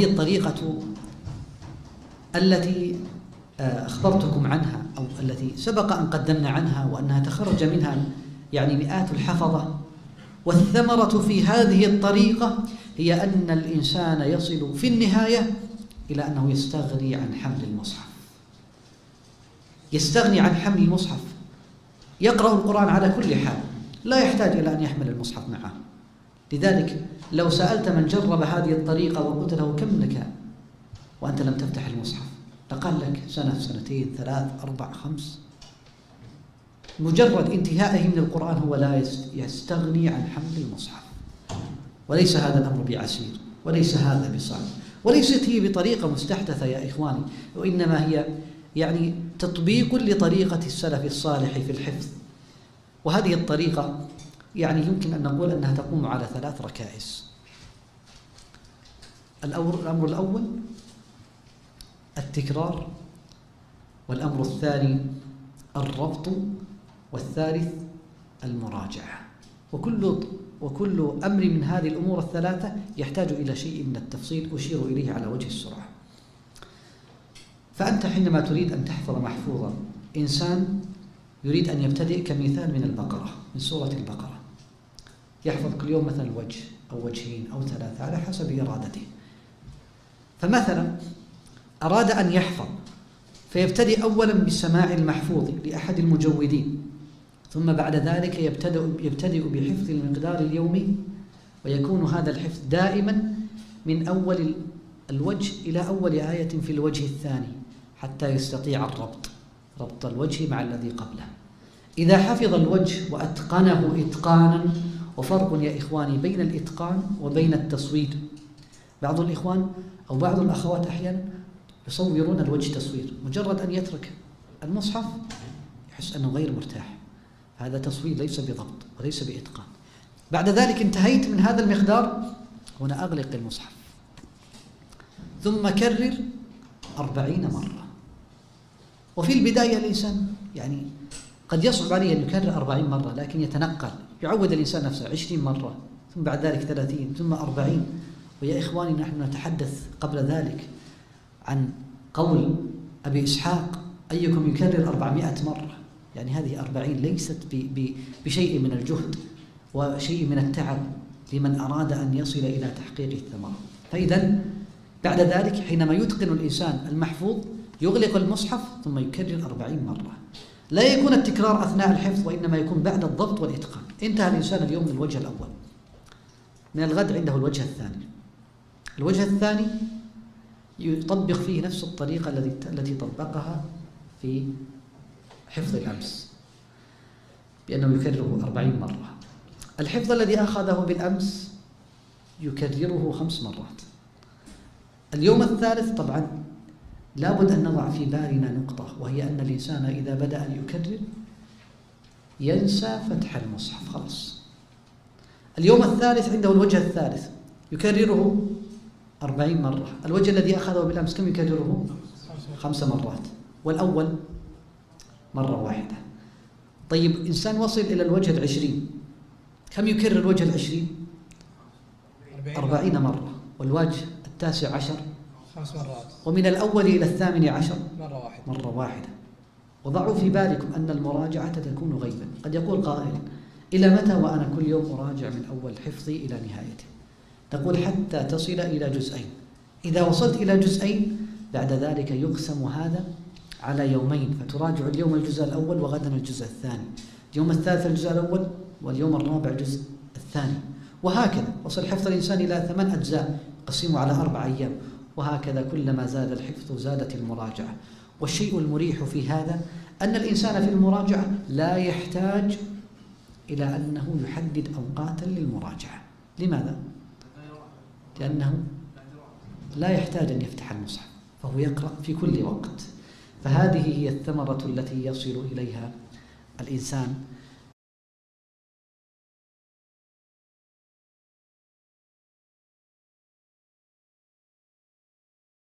هي الطريقة التي آه، أخبرتكم عنها أو التي سبق أن قدمنا عنها وأنها تخرج منها يعني مئات الحفظة. والثمرة في هذه الطريقة هي أن الإنسان يصل في النهاية إلى أنه يستغني عن حمل المصحف. يستغني عن حمل المصحف. يقرأ القرآن على كل حال. لا يحتاج إلى أن يحمل المصحف معه. لذلك لو سألت من جرب هذه الطريقة وقلت له كم لك؟ وأنت لم تفتح المصحف. لقال لك سنة سنتين ثلاث أربع خمس. مجرد انتهائه من القرآن هو لا يستغني عن حمل المصحف. وليس هذا الأمر بعسير وليس هذا بصعب وليست هي بطريقة مستحدثة يا إخواني وإنما هي يعني تطبيق لطريقة السلف الصالح في الحفظ. وهذه الطريقة يعني يمكن أن نقول أنها تقوم على ثلاث ركائز. الأمر الأول التكرار والأمر الثاني الربط والثالث المراجعة. وكل وكل أمر من هذه الأمور الثلاثة يحتاج إلى شيء من التفصيل أشير إليه على وجه السرعة. فأنت حينما تريد أن تحفظ محفوظا إنسان يريد أن يبتدئ كمثال من البقرة من سورة البقرة. يحفظ كل يوم مثلا وجه أو وجهين أو ثلاثة على حسب إرادته. فمثلا أراد أن يحفظ فيبتدئ أولا بالسماع المحفوظ لأحد المجودين ثم بعد ذلك يبتدئ يبتدئ بحفظ المقدار اليومي ويكون هذا الحفظ دائما من أول الوجه إلى أول آية في الوجه الثاني حتى يستطيع الربط ربط الوجه مع الذي قبله. إذا حفظ الوجه وأتقنه إتقانا وفرق يا إخواني بين الإتقان وبين التصوير بعض الإخوان أو بعض الأخوات أحيانا يصورون الوجه تصوير مجرد أن يترك المصحف يحس أنه غير مرتاح. هذا تصوير ليس بضبط وليس بإتقان. بعد ذلك انتهيت من هذا المقدار. هنا أغلق المصحف. ثم كرر أربعين مرة. وفي البداية الإنسان يعني قد يصعب عليه أن يكرر أربعين مرة لكن يتنقل. يعود الإنسان نفسه عشرين مرة ثم بعد ذلك ثلاثين ثم أربعين. ويا إخواني نحن نتحدث قبل ذلك عن قول أبي إسحاق أيكم يكرر أربعمائة مرة؟ يعني هذه أربعين ليست بشيء من الجهد وشيء من التعب لمن أراد أن يصل إلى تحقيق الثمرة. فإذا بعد ذلك حينما يتقن الإنسان المحفوظ يغلق المصحف ثم يكرر أربعين مرة. لا يكون التكرار أثناء الحفظ وإنما يكون بعد الضبط والإتقان. انتهى الإنسان اليوم من الوجه الأول. من الغد عنده الوجه الثاني. الوجه الثاني يطبق فيه نفس الطريقة التي التي طبقها في حفظ الأمس. بأنه يكرره أربعين مرة. الحفظ الذي أخذه بالأمس يكرره خمس مرات. اليوم الثالث طبعا لابد أن نضع في بالنا نقطة وهي أن الإنسان إذا بدأ يكرر ينسى فتح المصحف خلاص. اليوم الثالث عنده الوجه الثالث يكرره أربعين مرة. الوجه الذي أخذه بالأمس كم يكرره؟ خمس مرات. والأول مرة واحدة. طيب إنسان وصل إلى الوجه العشرين كم يكرر الوجه العشرين؟ أربعين مرة. والوجه التاسع عشر؟ خمس مرات. ومن الأول إلى الثامن عشر. مرة واحدة. مرة واحدة. وضعوا في بالكم أن المراجعة تكون غيبا. قد يقول قائل إلى متى وأنا كل يوم أراجع من أول حفظي إلى نهايته نقول حتى تصل إلى جزئين. إذا وصلت إلى جزئين بعد ذلك يقسم هذا على يومين. فتراجع اليوم الجزء الأول وغدا الجزء الثاني. اليوم الثالث الجزء الأول واليوم الرابع الجزء الثاني. وهكذا. وصل حفظ الإنسان إلى ثمان أجزاء. قسموا على أربع أيام. وهكذا كلما زاد الحفظ زادت المراجعة. والشيء المريح في هذا أن الإنسان في المراجعة لا يحتاج إلى أنه يحدد أوقاتا للمراجعة. لماذا؟ لأنه لا يحتاج أن يفتح المصحف فهو يقرأ في كل وقت. فهذه هي الثمرة التي يصل إليها الإنسان